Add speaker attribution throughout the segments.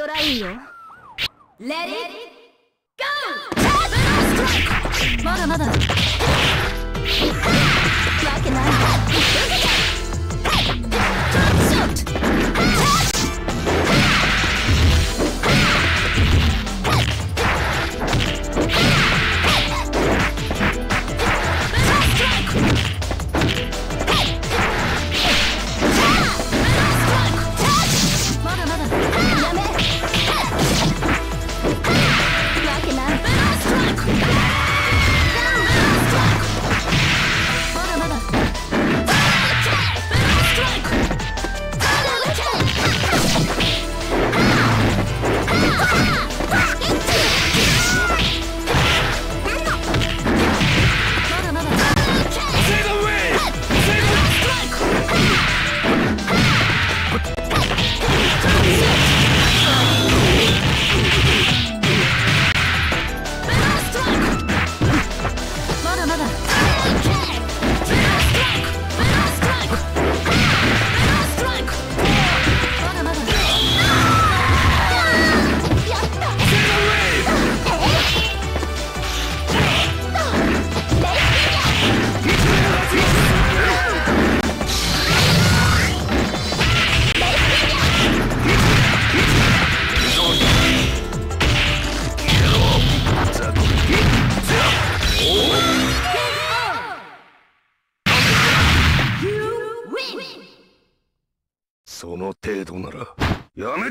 Speaker 1: トライよ。レデ
Speaker 2: ィーゴー
Speaker 1: まだまだ。
Speaker 2: わけない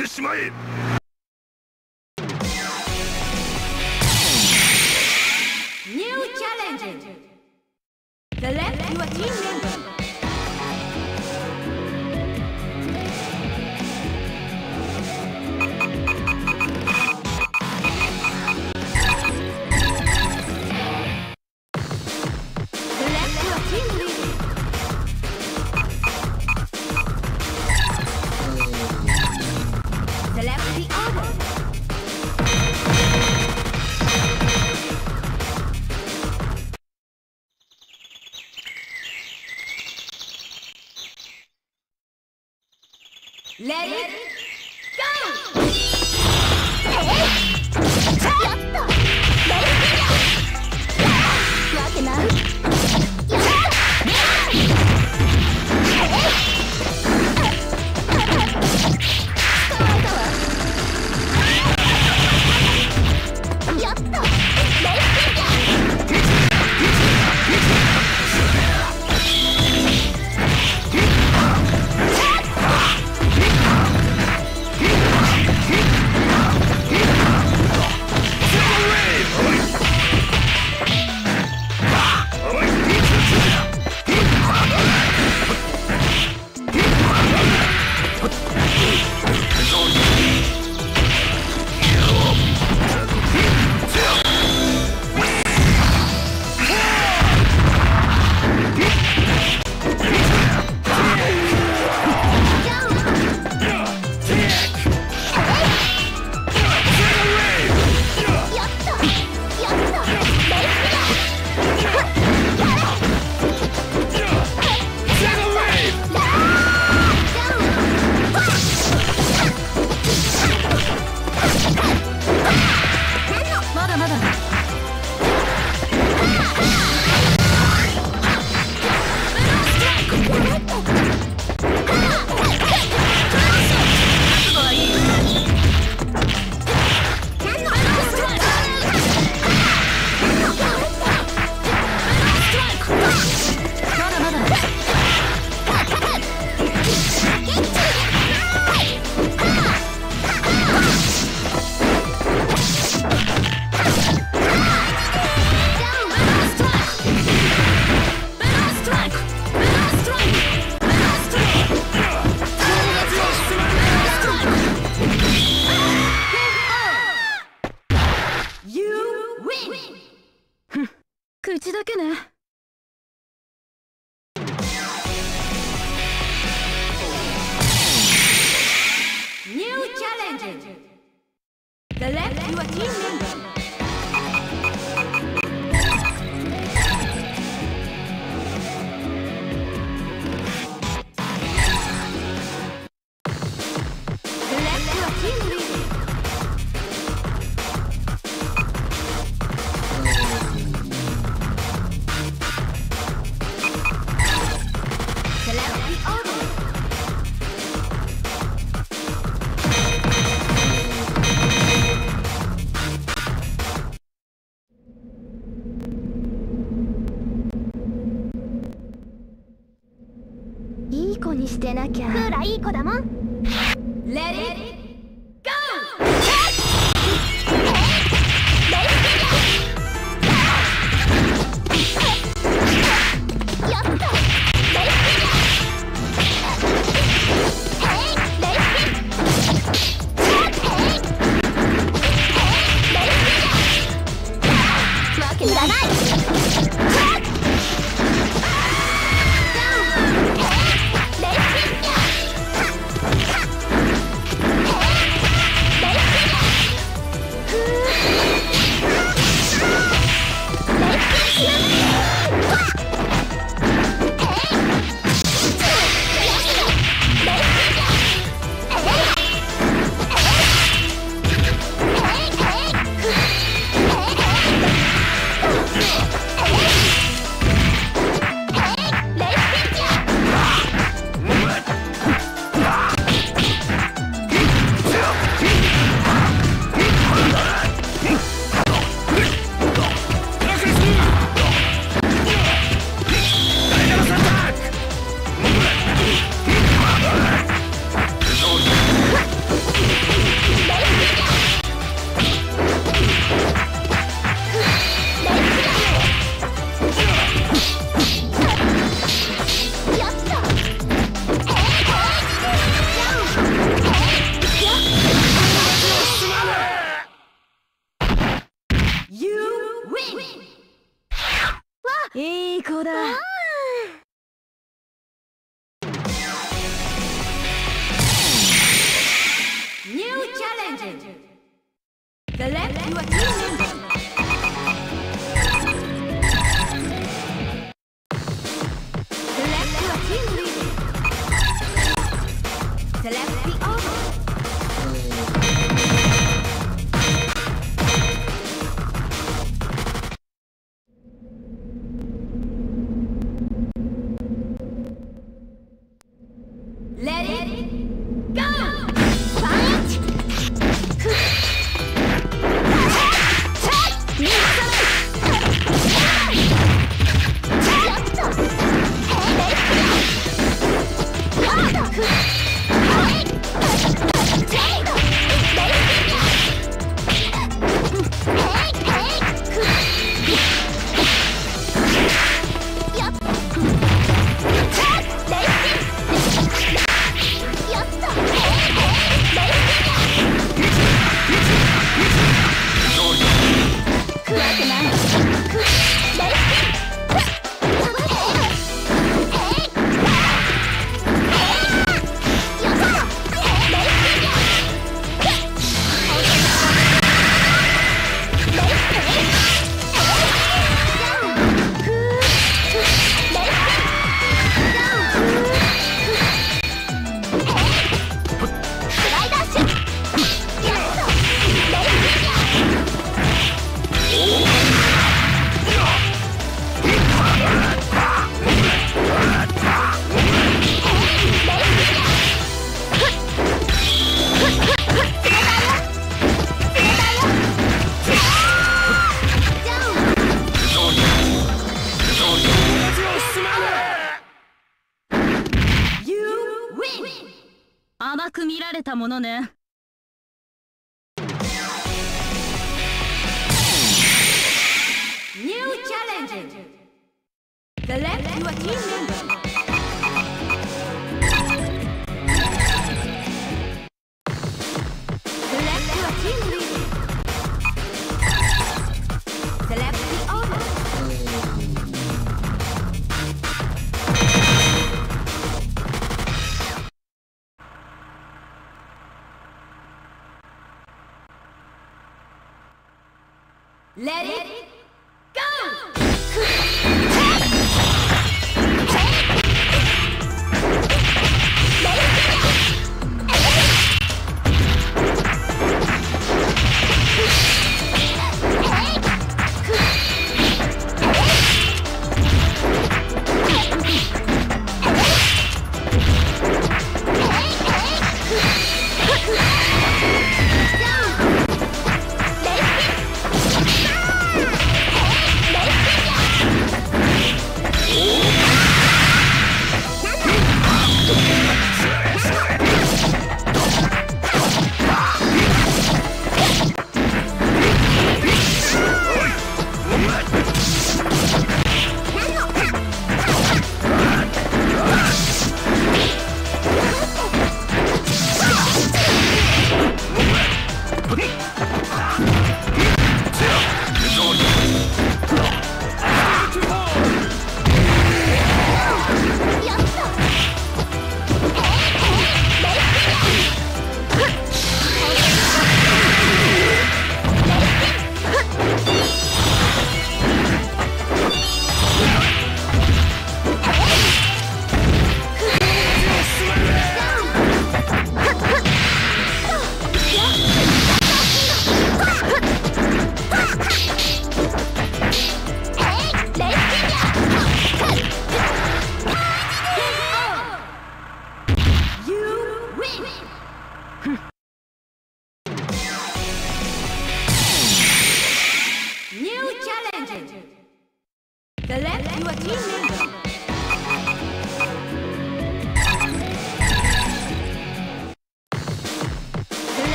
Speaker 3: してしまえ
Speaker 2: チャレンジ The
Speaker 4: left, you are team member. Let, it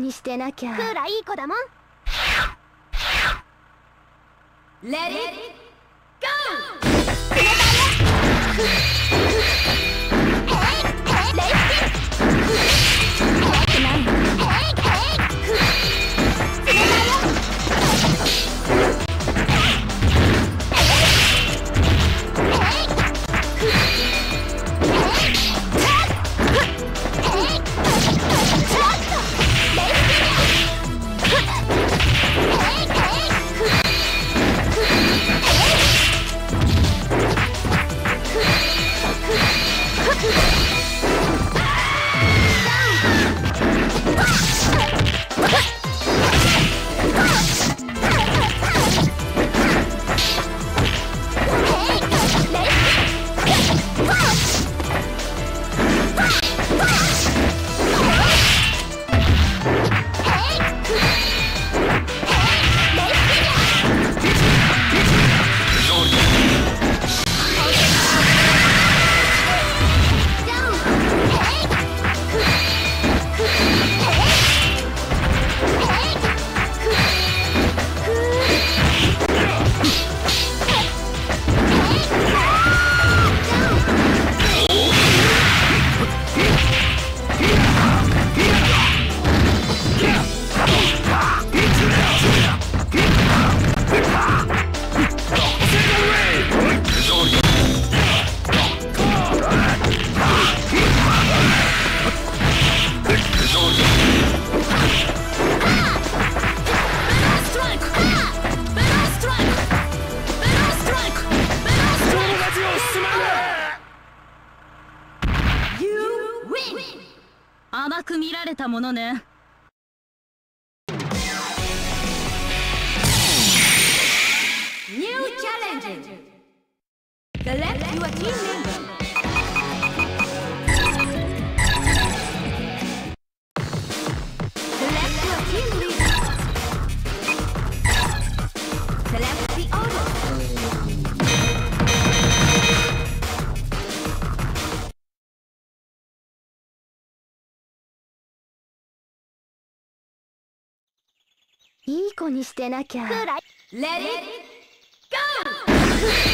Speaker 1: にしてなきゃ」クーラいい子だもん。
Speaker 4: Let it go.
Speaker 2: 甘ものね。
Speaker 1: 子にしてなきゃ」クーラ
Speaker 4: Let it go.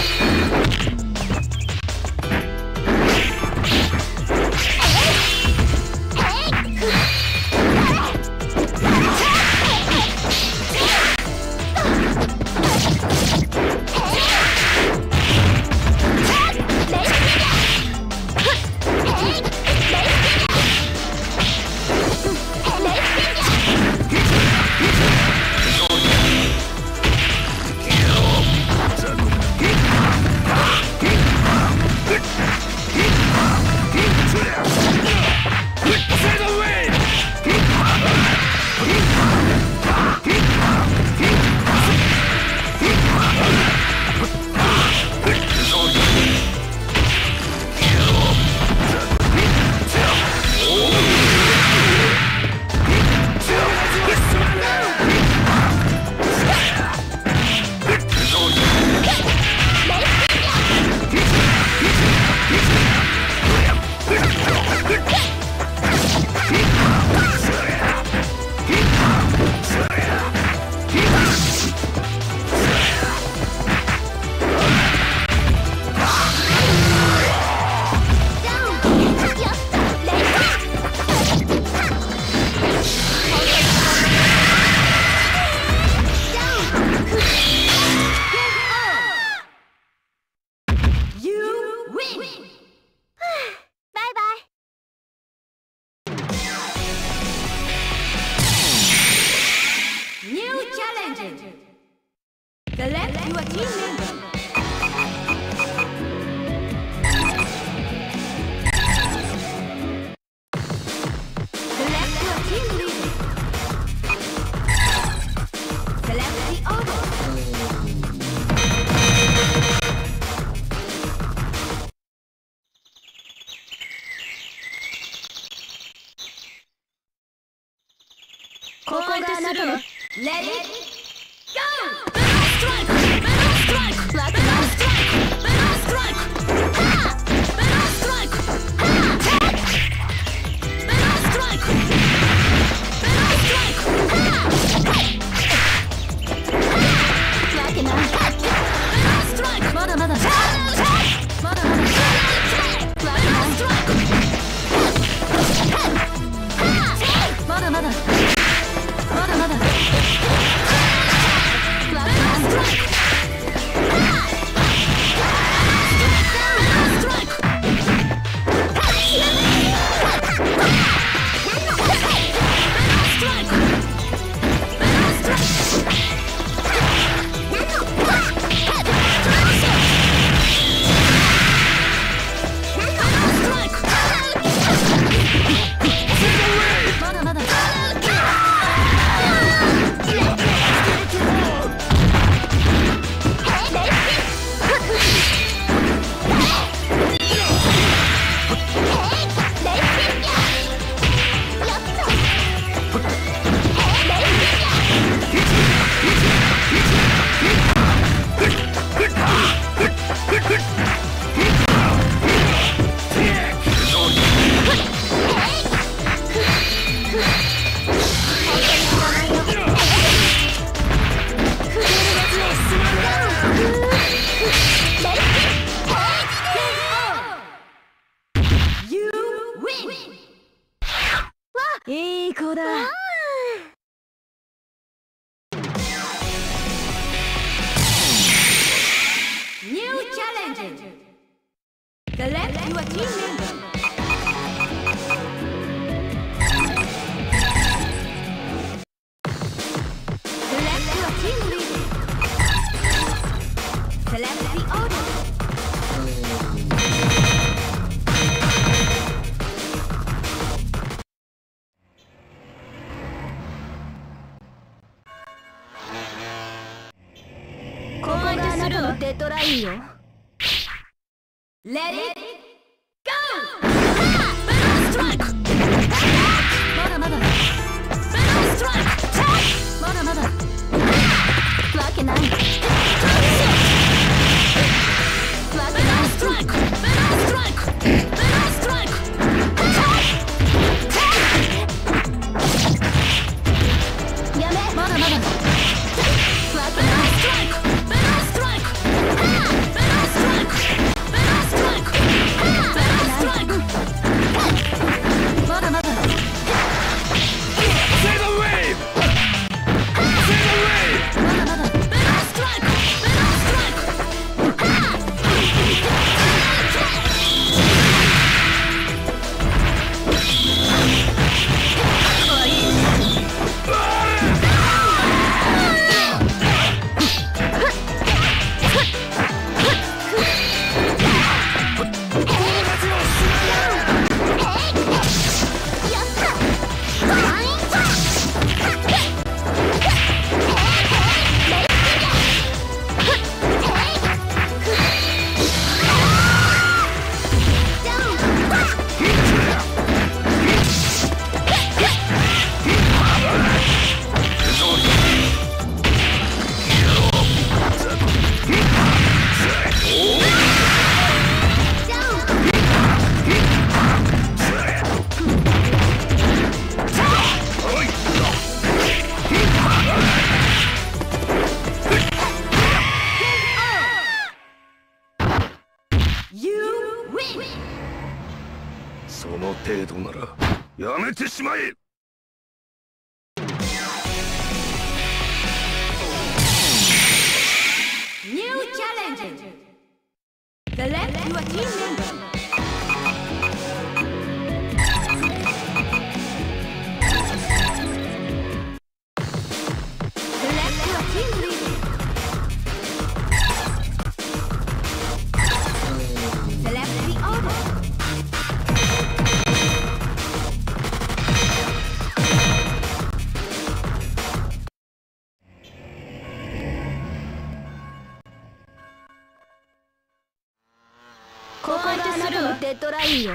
Speaker 1: デッドラインよ。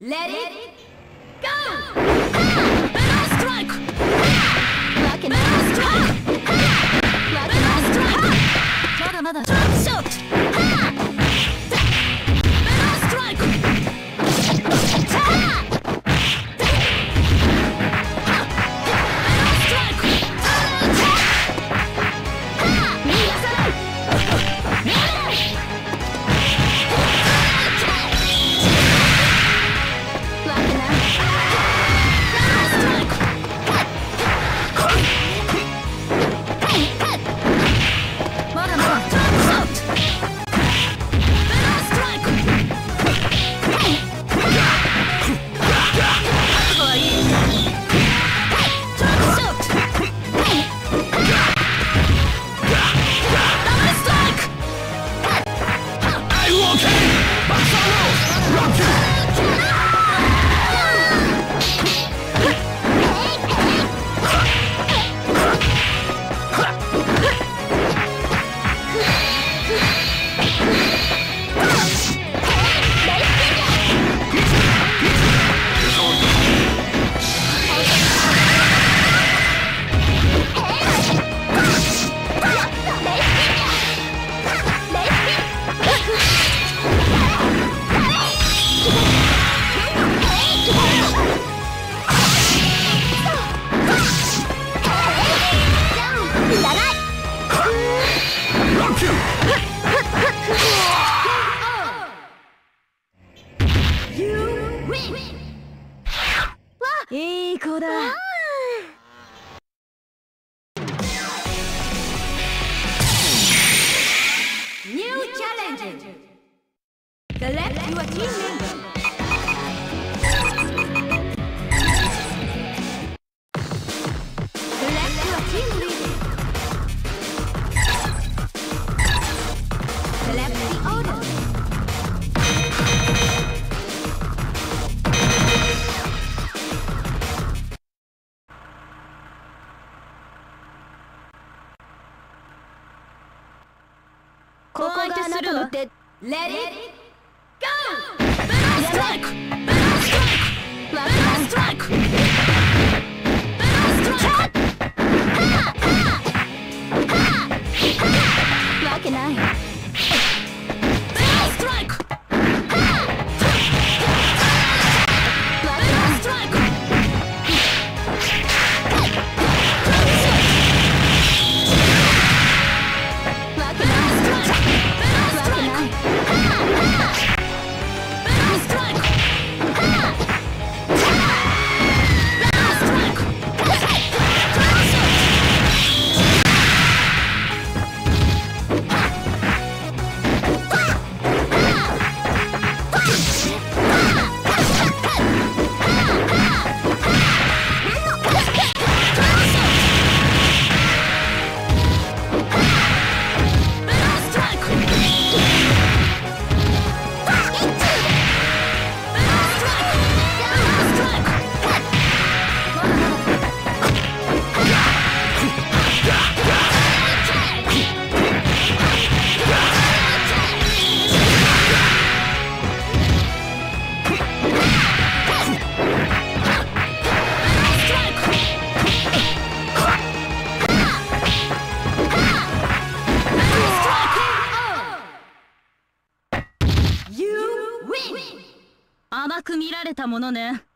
Speaker 1: レデ
Speaker 4: ィーゴー
Speaker 2: バ
Speaker 1: ストライク！バ
Speaker 4: ストライク！
Speaker 1: バ
Speaker 4: ストライクまだまだ。ップショット
Speaker 1: バ
Speaker 4: ストライク！
Speaker 2: Let it
Speaker 4: ものね。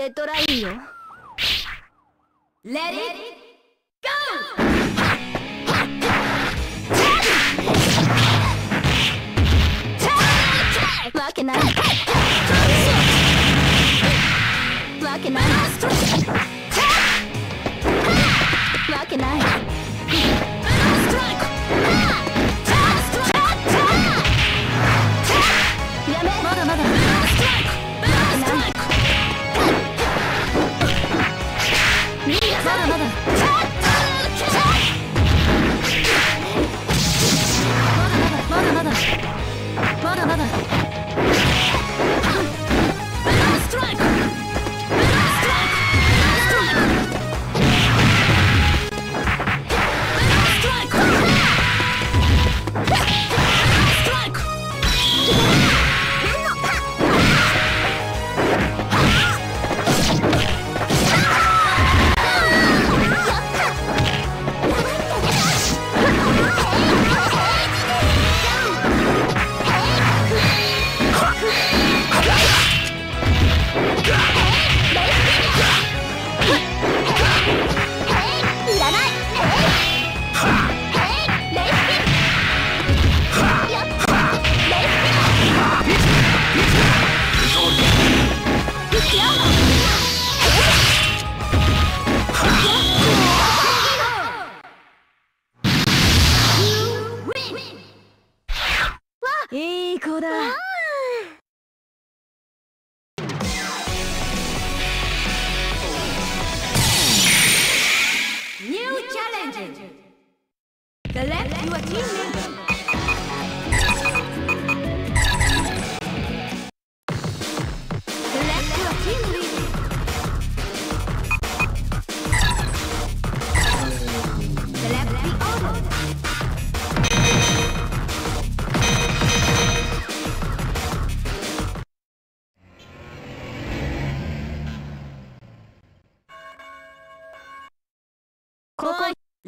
Speaker 1: てとらいいよ
Speaker 2: Let it go!
Speaker 1: Blocking up. and I. Blocking and
Speaker 5: I.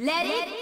Speaker 1: Let, it it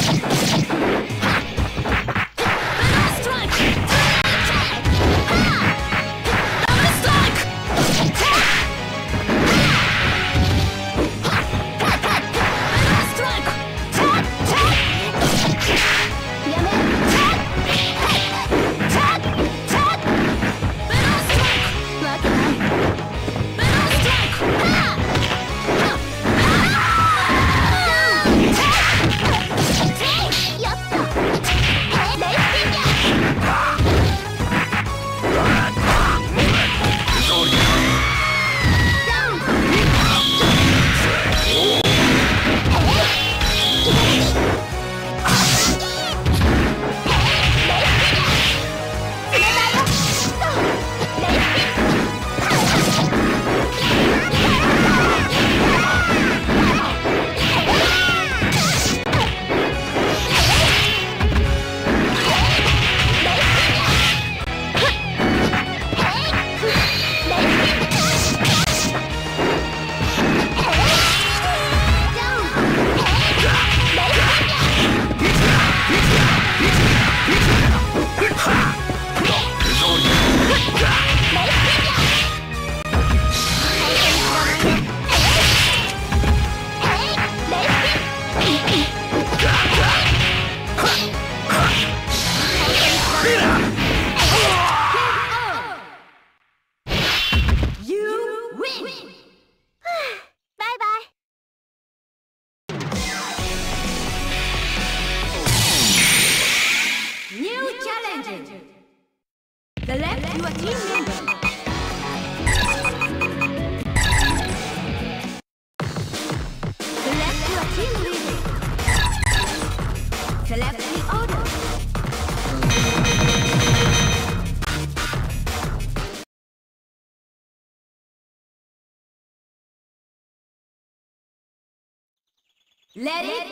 Speaker 1: Let it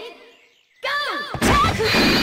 Speaker 1: go!
Speaker 3: や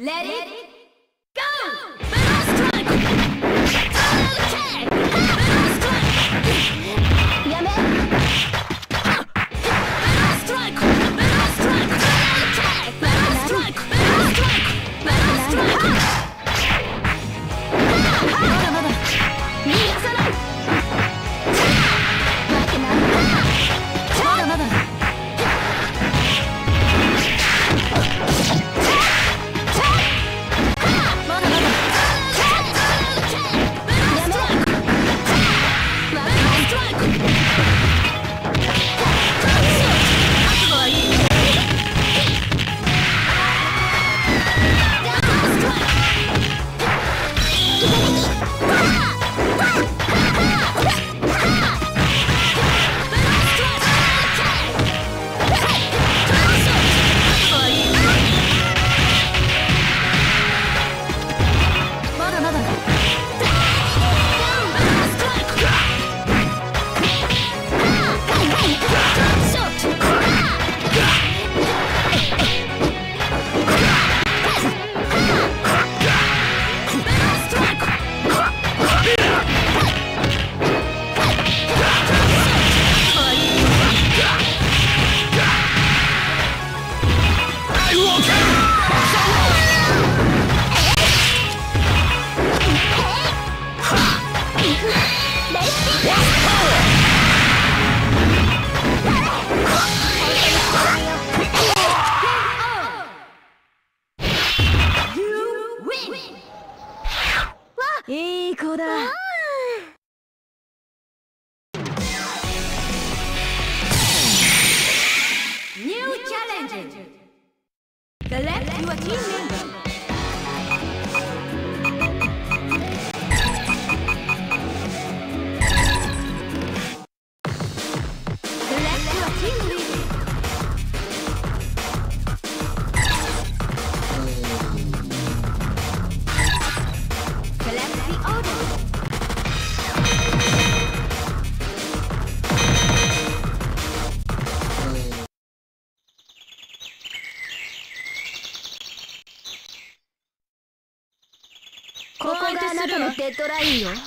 Speaker 1: Let it
Speaker 3: なた
Speaker 6: の
Speaker 1: デッドラインよ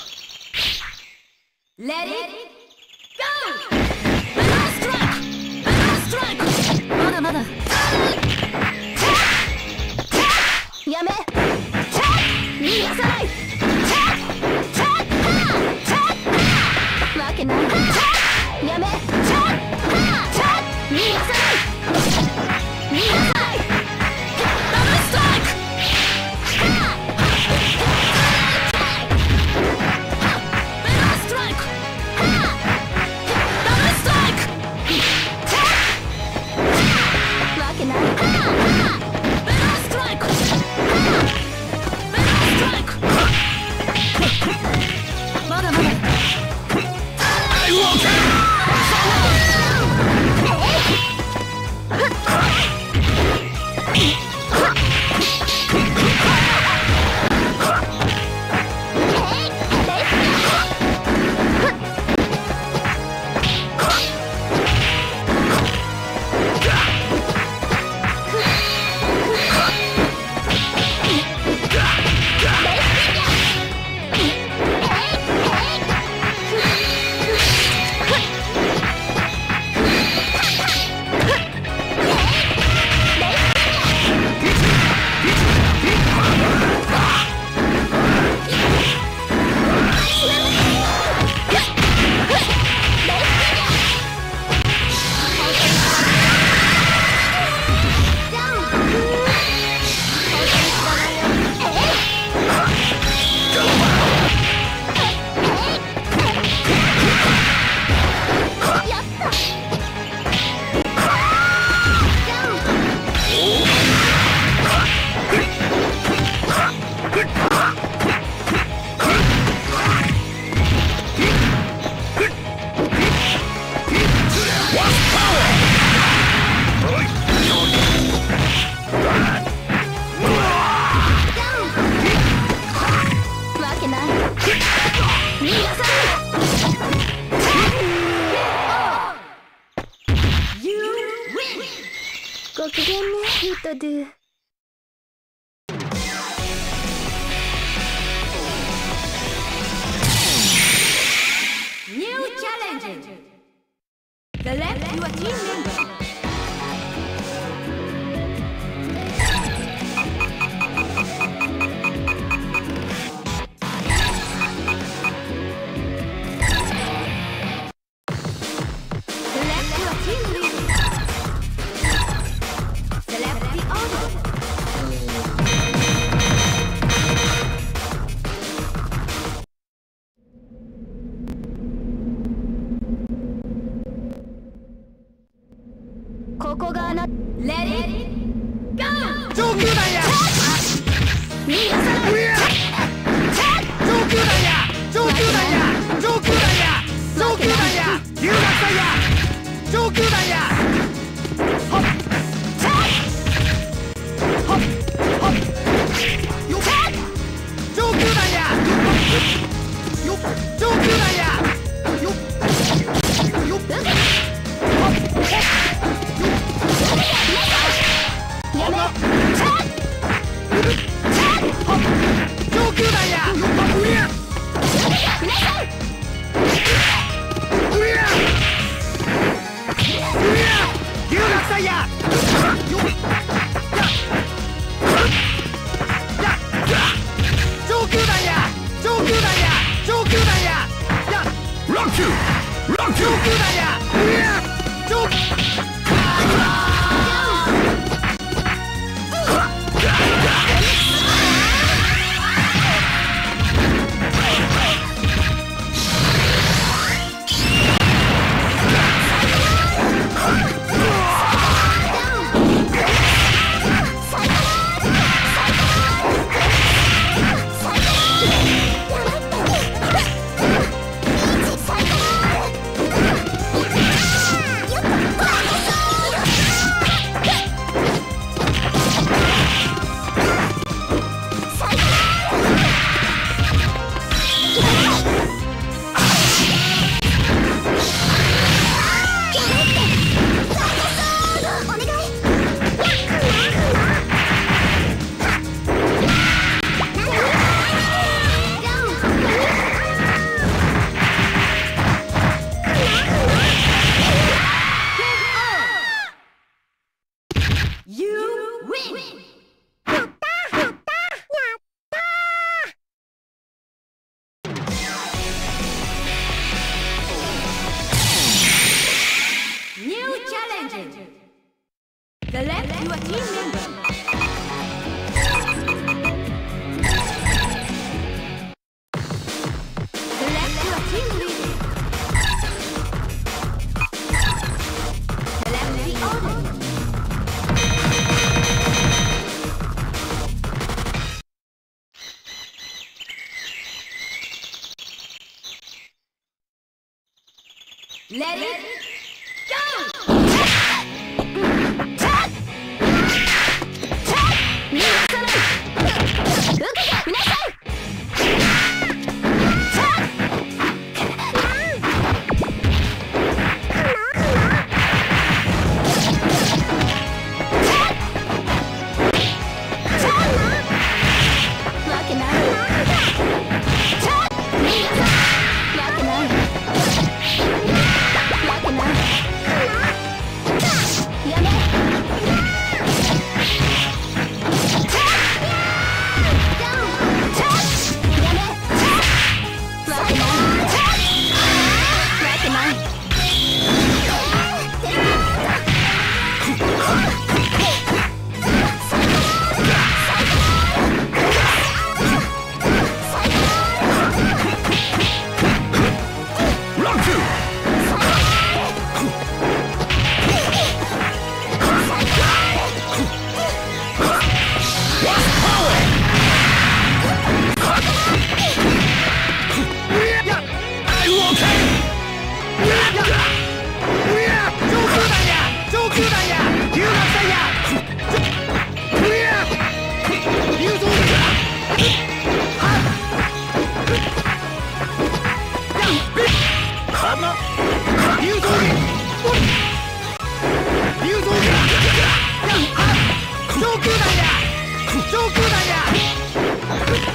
Speaker 7: 上
Speaker 1: 空弾や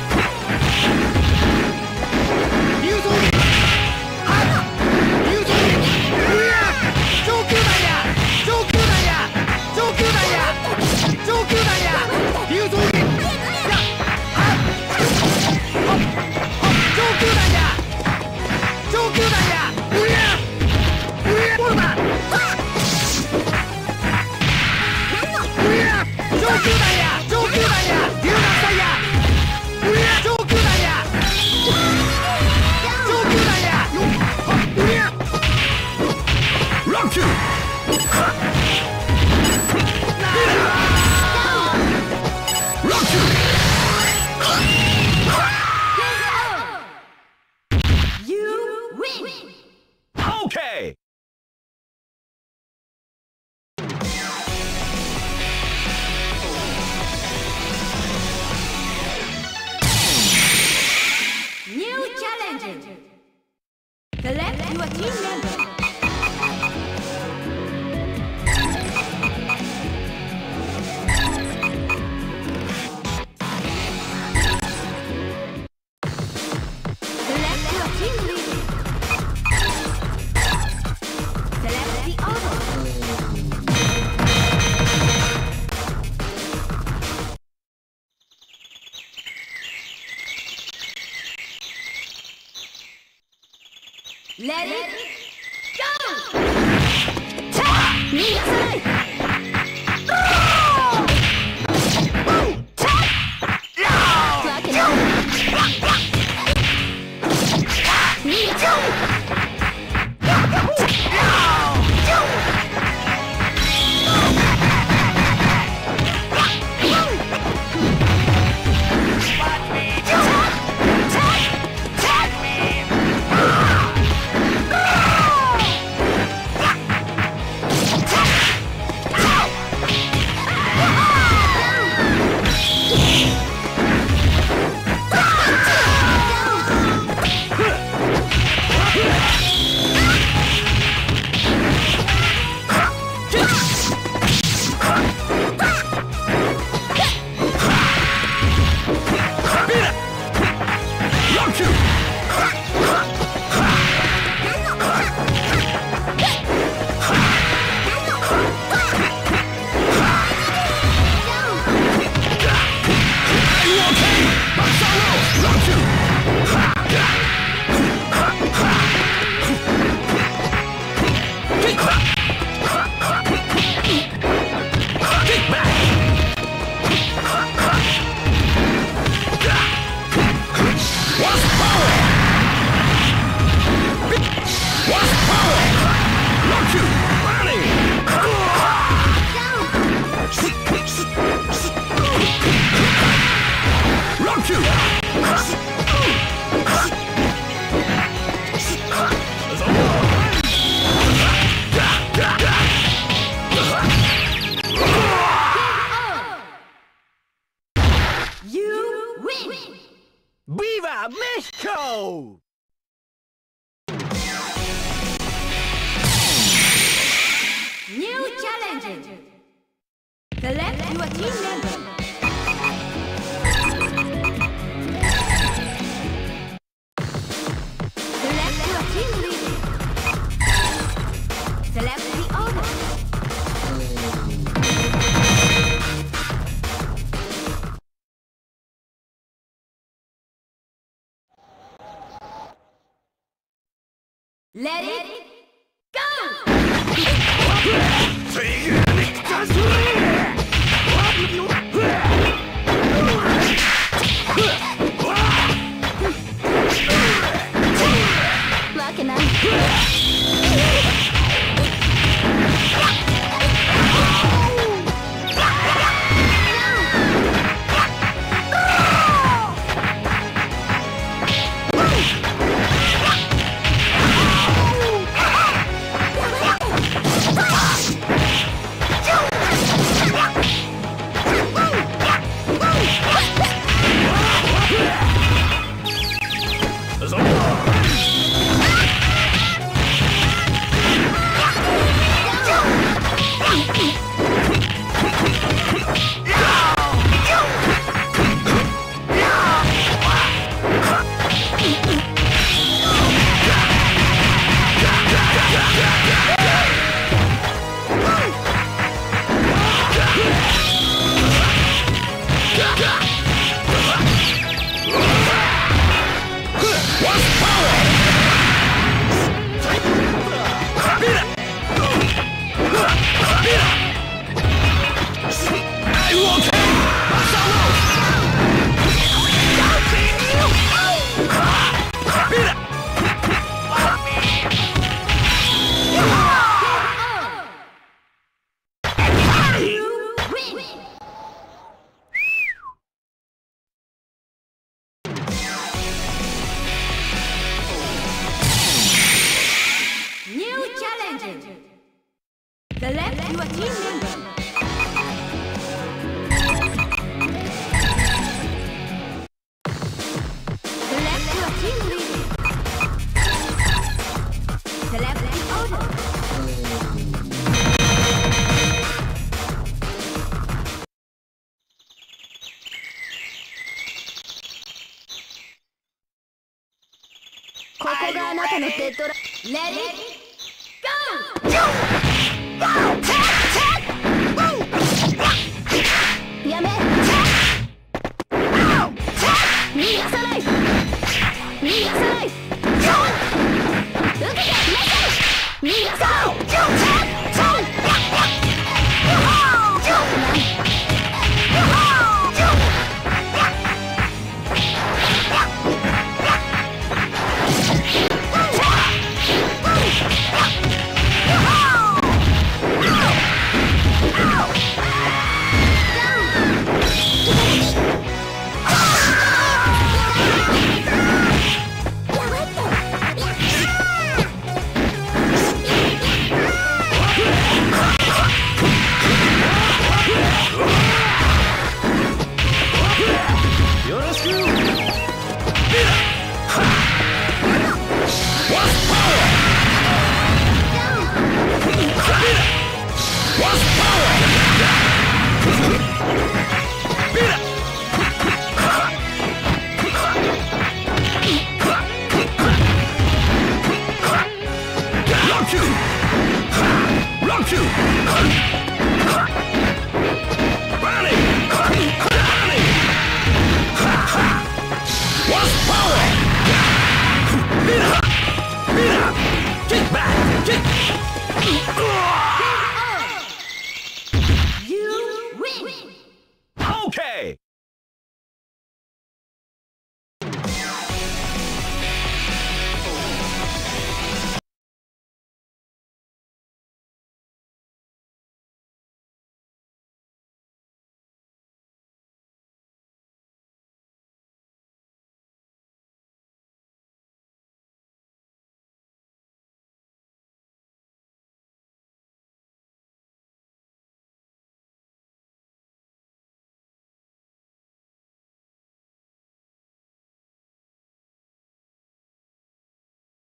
Speaker 8: Let it